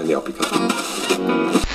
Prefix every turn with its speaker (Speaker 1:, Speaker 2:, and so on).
Speaker 1: 那你要比较多。